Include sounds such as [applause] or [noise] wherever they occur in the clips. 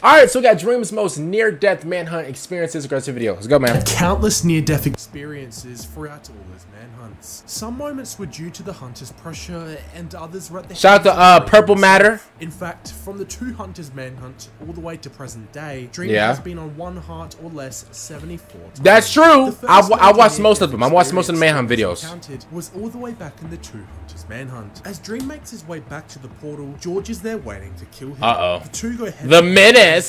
All right, so we got Dream's most near-death manhunt experiences across aggressive video. Let's go, man. Countless near-death experiences throughout all his manhunts. Some moments were due to the hunter's pressure, and others were at the Shout out to, uh, Purple. Matter. In fact, from the two hunters manhunt all the way to present day, Dream Yeah. has been on one heart or less 74 times. That's true. The I I watched most of them. I watched most of the manhunt videos. encountered Was all the way back in the two hunters manhunt. As Dream makes his way back to the portal, George is there waiting to kill him. Uh-oh. The two go head The to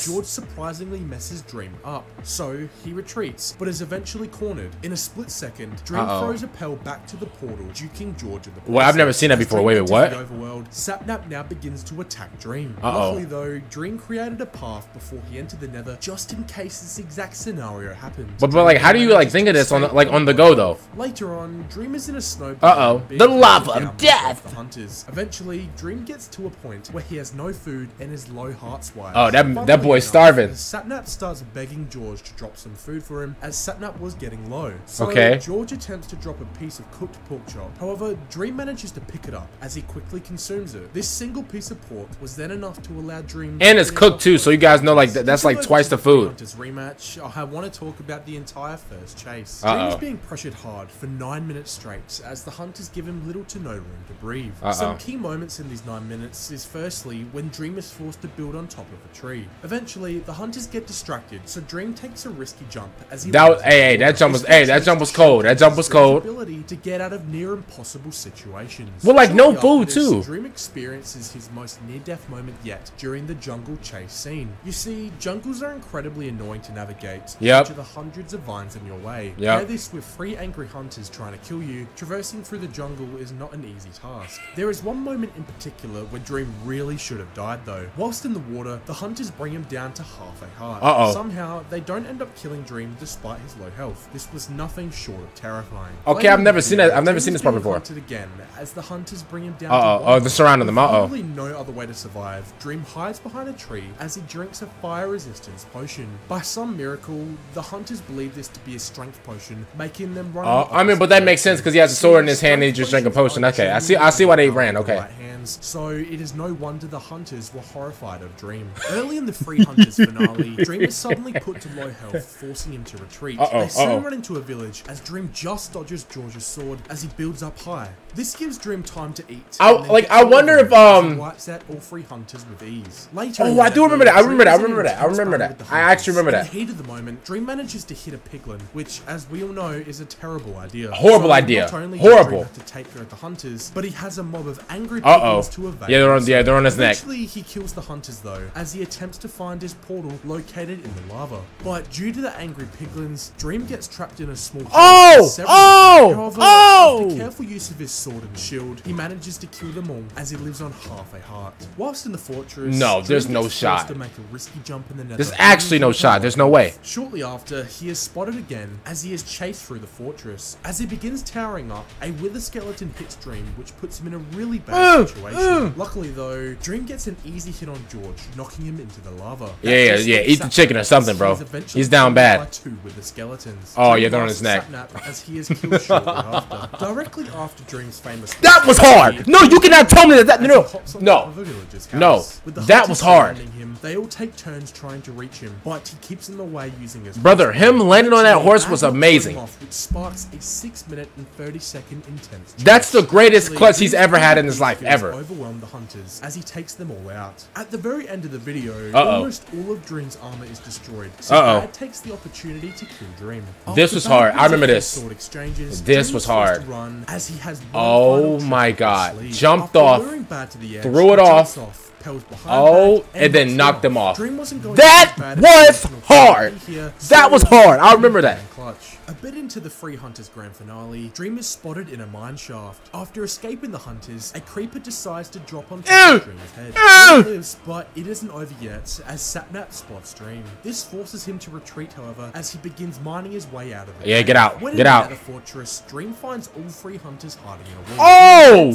George surprisingly messes Dream up, so he retreats, but is eventually cornered. In a split second, Dream Uh-oh. throws a pell back to the portal, duking George in the Well, I've never seen that before. Wait, wait, what? the overworld, Sapnap now begins to attack Dream. Uh-oh. Luckily though, Dream created a path before he entered the Nether, just in case this exact scenario happens. But- but, like, how do you, like, think of this on the- like, on the go, though? Later on, Dream is in a snow. Uh-oh. The lava of death. The hunters. Eventually, Dream gets to a point where he has no food and is low heart swipes. Oh, that- that boy's starving. Sapnap starts begging George to drop some food for him, as Sapnap was getting low. So Okay. George attempts to drop a piece of cooked pork chop. However, Dream manages to pick it up as he quickly consumes it. This single piece of pork was then enough to allow Dream. And it's cooked too, so you guys know, like, Let's that's, like, twice the food. Rematch. I want to talk about the entire first chase. Uh-oh. Dream is being pressured hard for nine minutes straight, as the hunters give him little to no room to breathe. Uh-oh. Some key moments in these nine minutes is firstly when Dream is forced to build on top of a tree. Eventually, the hunters get distracted, so Dream takes a risky jump as he. That was- hey, hey, that jump was- hey, that jump was cold. That jump was cold. Ability to get out of near impossible situations. Well, like, no Shortly food, after this, too. Dream experiences his most near-death moment yet during the jungle chase scene. You see, jungles are incredibly annoying to navigate Yep. due to the hundreds of vines in your way. Yep. Pair this with three angry hunters trying to kill you, traversing through the jungle is not an easy task. There is one moment in particular where Dream really should have died though. Whilst in the water, the hunters bring him down to half a heart. Uh-oh. Somehow, they don't end up killing Dream despite his low health. This was nothing short of terrifying. Okay, Later I've never seen that- I've never seen this part before. hunted again as the hunters bring him down. To Oh, one they're surrounding them. Uh-oh. Literally no other way to survive. Dream hides behind a tree as he drinks a fire resistance potion. By some miracle, the hunters believe this to be a strength potion, making them run. Oh, I mean, but that makes sense because he has a sword in his hand and he just drank a potion. Okay, I see- I see why they ran, okay. right hands, so it is no wonder the hunters were horrified of Dream. Early in the Free Hunters [laughs] finale, Dream is suddenly put to low health, forcing him to retreat. Uh-oh, they soon uh-oh. run into a village as Dream just dodges George's sword as he builds up high. This gives Dream time to eat. I- like, I wonder if, village as he um, wipes out all three hunters with ease. Later, Oh, I do remember that. I remember that. I remember that. I remember that. I actually remember that. In the heat of the moment, Dream manages to hit a piglin, which, as we all know, is a terrible idea. Horrible So, idea. not only does Dream Horrible. to take care of the hunters, but he has a mob of angry Uh-oh. to evade. Yeah, they're on- yeah, they're on his neck. Eventually, he kills the hunters though, as he attempts to find his portal located in the lava. But due to the angry piglins, Dream gets trapped in a small. Oh! Oh! However, Oh! after careful use of his sword and shield, he manages to kill them all as he lives on half a heart. Whilst in the fortress, No, there's Dream no gets shot. To make a risky jump in the nether, There's actually no shot. There's no way. Shortly after, he is spotted again as he is chased through the fortress. As he begins towering up, a wither skeleton hits Dream, which puts him in a really bad Uh, situation. Luckily though, Dream gets an easy hit on George, knocking him into the lava. Yeah, yeah, yeah, eat the chicken or something, bro. He's down bad. by two skeletons. Oh, yeah, they're on his neck. As he is killed shortly [laughs] after. Directly after Dream's famous That was hard. No, you cannot tell me that. that no, he hops on no, top of a villager's no. house. With the That was hard. They all take turns trying to reach him, but he keeps them away using his Brother, him landing on that horse was amazing. Off, which sparks a six minute and thirty second intense. That's the greatest clutch he's ever had in his life, ever. Overwhelm the hunters as he takes them all out. At the very end of the video, Uh-oh. almost all of Dream's armor is destroyed. So Uh-oh. Bad takes the opportunity to kill Dream. This was hard. I remember this. Sword exchanges, This Dream was hard. Run as he has Oh my God. Jumped After off, Bad to the edge, threw it off. off, Pels behind Oh, Bad, and then knocked him off. Dream wasn't going That to be bad was hard. here, That so was hard. I remember that. Clutch. A bit into the Free Hunters grand finale, Dream is spotted in a mine shaft. After escaping the hunters, a creeper decides to drop on top of Dream's head. Ew! He lives, but it isn't over yet, as Sapnap spots Dream. This forces him to retreat, however, as he begins mining his way out of it. Yeah, get out. When Get in out. the fortress, Dream finds all three hunters hiding in a wall. Oh!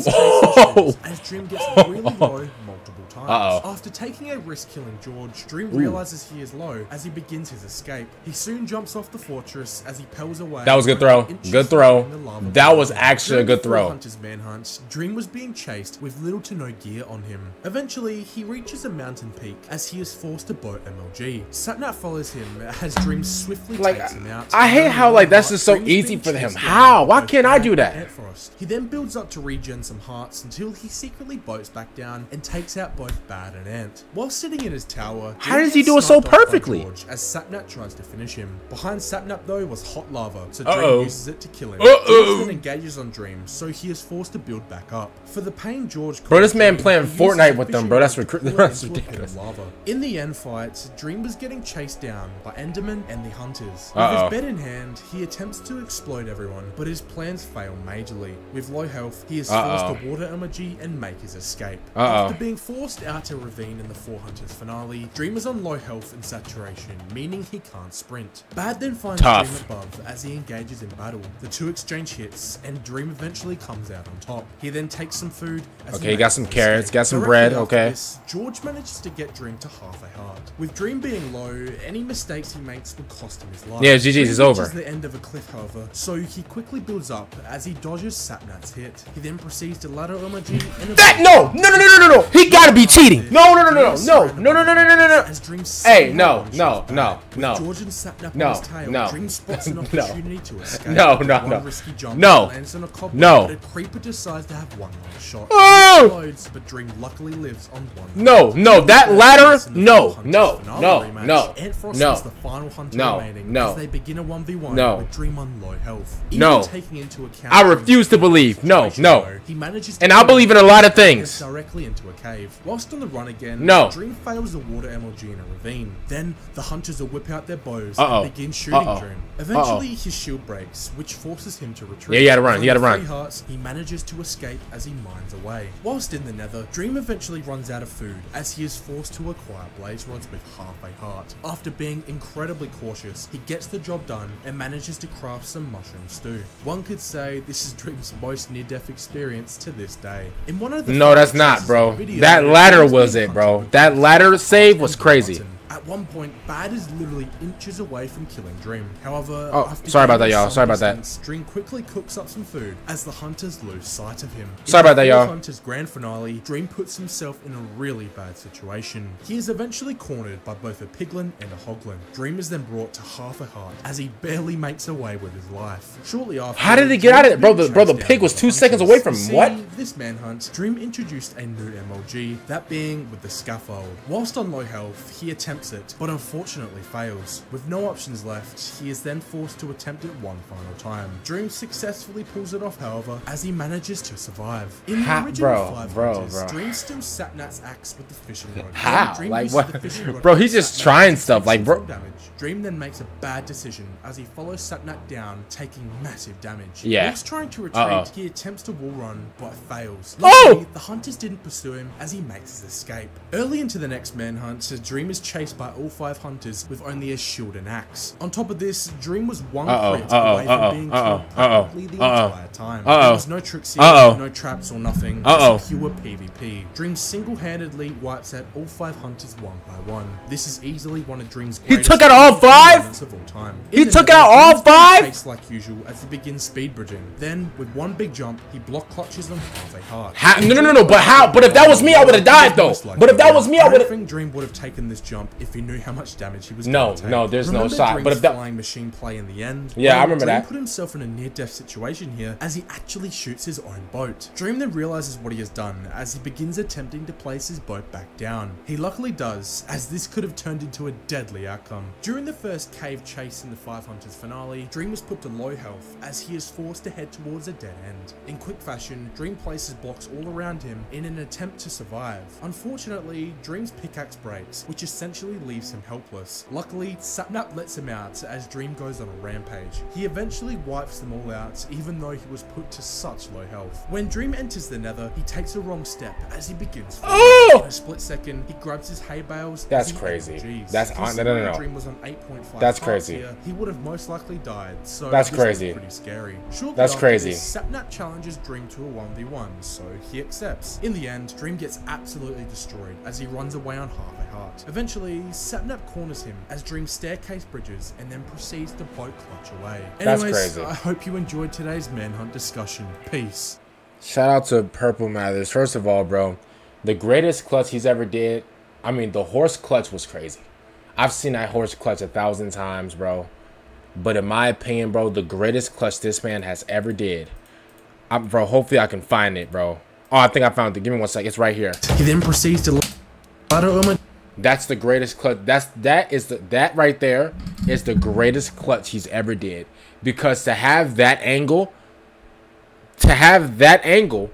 Issues, [laughs] As Dream gets really low multiple times. Uh-oh. After taking a risk killing George, Dream realizes he is low as he begins his escape. He soon jumps off the fortress as he pells away. That was a good throw. Good throw. in the lava That was actually a good throw. Hunters manhunt, Dream was being chased with little to no gear on him. Eventually, he reaches a mountain peak as he is forced to boat MLG. Sapnap follows him as Dream swiftly Like, takes him out. I hate how, like, that's just so Dream's easy for him. How? Why can't I do that? He then builds up to regen some hearts until he secretly boats back down and takes out both Bad and Ant. While sitting in his tower, How does he do it so by perfectly? George As Sapnap tries to finish him. Behind Sapnap though was hot lava, so. Dream uses it to kill him. Uh-oh. Then engages on Dream, so he is forced to build back up. For the pain George Bro, this man playing Fortnite with them, bro. That's rod [laughs] to recru- pull it that's into a pit of ridiculous. lava. In the end fight, Dream was getting chased down by Enderman and the Hunters. With Uh-oh. his bed in hand, he attempts to explode everyone, but his plans fail majorly. With low health, he is forced to water emoji and make his escape. After being forced out to ravine in the Four Hunters finale, Dream is on low health and saturation, meaning he can't sprint. Bad then finds Tough. Dream above as he engages in battle. The two exchange hits, and Dream eventually comes out on top. He then takes some food. As Okay, he got some carrots, got some bread, okay. this, George manages to get Dream to half a heart. With Dream being low, any mistakes he makes will cost him his life. Yeah, GG's, is over. the end of a cliff, however, so he quickly builds up as he dodges Sapnap's hit. He then proceeds to ladder and That no, no, no, no, no, no, no. He gotta be cheating. No, no, no, no, no, no, no, no, no, no, no, no. As Dream Hey, somehow no, no, launches no, back. With no. George and Sapnap No, on his tail, no. Dream spots an [laughs] No. opportunity to escape. No, With no, one no. risky jump, No. lands on a cobble, No. but a creeper decides to have one more shot. Oh! He explodes, but Dream luckily lives on one. No, no, that ladder, In the no, Hunters no, finale no, rematch, no, Antfrost no, is the final hunter no, remaining no, as they begin a 1v1 no. with Dream on low health. Even No. taking into account I Dream's refuse to believe. No, situation, no. though, He manages to And I kill believe in him a lot of and things. gets directly into a cave. Whilst on the run again, No. Dream fails to water MLG in a ravine. Then the hunters will whip out their bows Uh-oh. and begin shooting Uh-oh. Dream. Eventually, his shield breaks, which forces him to retreat. Yeah, you gotta run, With you gotta only run. Three hearts, he manages to escape as he mines away. Whilst in the Nether, Dream eventually runs out of food as he is forced to acquire blaze rods with half a heart. After being incredibly cautious, he gets the job done and manages to craft some mushroom stew. One could say this is Dream's most near-death experience to this day. In one of the No, that's not, bro. video, that ladder was it, bro. That ladder save was crazy. At one point, Bad is literally inches away from killing Dream. However, Oh, sorry about that, y'all. Sorry about that. Dream quickly cooks up some food as the hunters lose sight of him. In Sorry the about that, y'all. Hunters grand finale, Dream puts himself in a really bad situation. He is eventually cornered by both a piglin and a hoglin. Dream is then brought to half a heart as he barely makes away with his life. Shortly after, How did he get out of it? Bro, the- bro, the pig was two seconds away from see, what? This manhunt, Dream introduced a new MLG, that being with the scaffold. Whilst on low health, he attempts it, but unfortunately fails. With no options left, he is then forced to attempt it one final time. Dream successfully pulls it off, however, as he manages to survive. In the Ha- original bro, Five bro, Hunters, bro. Dream still Sapnap's axe with the fishing rod. How? Dream Like, what? fishing rod Bro, he's just Sapnap trying stuff, like, bro- Damage. Dream then makes a bad decision as he follows Sapnap down, taking massive damage. Yeah. Whilst trying to retreat, Uh-oh. he attempts to wall run, but fails. Oh! Luckily, the hunters didn't pursue him as he makes his escape. Early into the next manhunt, Dream is chased by all five hunters with only a shield and axe. On top of this, Dream was one crit away from uh-oh, being uh-oh, killed uh-oh, the entire time. There was no tricks here, uh-oh, no traps or nothing. Just pure PvP. Dream single-handedly wipes out all five hunters one by one. This is easily one of Dream's He took out all five? of all time. He In took out all five? like usual as he begins speed bridging. Then, with one big jump, he block clutches them half a heart. How- no, no, no, no, but how- but if that was me, I would've died, though. But if that was me, I would've- think Dream would have taken this jump if he knew how much damage he was No, no, there's no Remember shot, Dream's but if that- flying machine play in the end. Yeah, I remember Dream that. put himself in a near-death situation here as he actually shoots his own boat. Dream then realizes what he has done as he begins attempting to place his boat back down. He luckily does, as this could have turned into a deadly outcome. During the first cave chase in the Five Hunters finale, Dream was put to low health as he is forced to head towards a dead end. In quick fashion, Dream places blocks all around him in an attempt to survive. Unfortunately, Dream's pickaxe breaks, which essentially leaves him helpless. Luckily, Sapnap lets him out as Dream goes on a rampage. He eventually wipes them all out, even though he was put to such low health. When Dream enters the nether, he takes a wrong step as he begins falling. Oh! In a split second, he grabs his hay bales. That's crazy. MLGs. That's on- no, no, no, no. Dream was on 8.5 That's crazy. here, he would have most likely died. So That's crazy. Pretty scary. Shortly That's after crazy. this, Sapnap challenges Dream to a 1v1, so he accepts. In the end, Dream gets absolutely destroyed as he runs away on half a heart. Eventually, Sapnap corners him as Dream staircase bridges and then proceeds to boat clutch away. That's Anyways, crazy. I hope you enjoyed today's manhunt discussion. Peace. Shout out to PurpleMatter's. First of all, bro, the greatest clutch he's ever did. I mean, the horse clutch was crazy. I've seen that horse clutch a thousand times, bro. But in my opinion, bro, the greatest clutch this man has ever did. i bro, hopefully I can find it, bro. Oh, I think I found it. Give me one sec. It's right here. He then proceeds to That's the greatest clutch. That's that is the that right there is the greatest clutch he's ever did. Because to have that angle, to have that angle,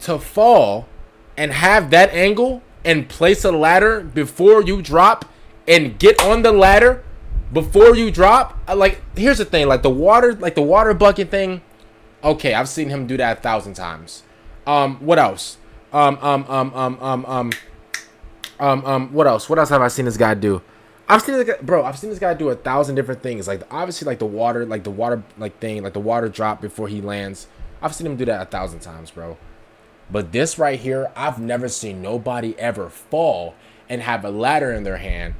to fall and have that angle and place a ladder before you drop and get on the ladder before you drop. Like here's the thing, like the water, like the water bucket thing. Okay, I've seen him do that a thousand times. Um, what else? Um, um, um, um, um, um, um, um, what else? What else have I seen this guy do? I've seen bro. I've seen this guy do a thousand different things. Like obviously, like the water, like the water, like thing, like the water drop before he lands. I've seen him do that a thousand times, bro. But this right here, I've never seen nobody ever fall and have a ladder in their hand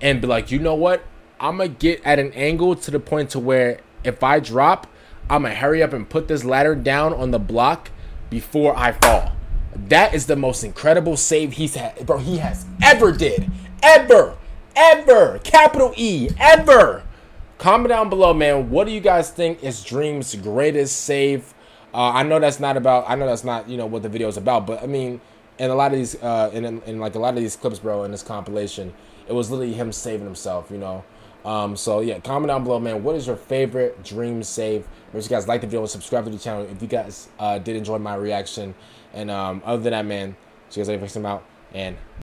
and be like, you know what? I'm gonna get at an angle to the point to where if I drop, I'm gonna hurry up and put this ladder down on the block before I fall. That is the most incredible save he's had, bro. He has ever did, ever, ever, capital E, ever. Comment down below, man. What do you guys think is Dream's greatest save? Uh, I know that's not about. I know that's not you know what the video is about, but I mean, in a lot of these, uh, in, in, in like a lot of these clips, bro, in this compilation, it was literally him saving himself, you know. Um, so yeah, comment down below, man. What is your favorite Dream save? Make sure you guys like the video and subscribe to the channel if you guys uh, did enjoy my reaction. And um, other than that, man, so you guys later, fix them out and.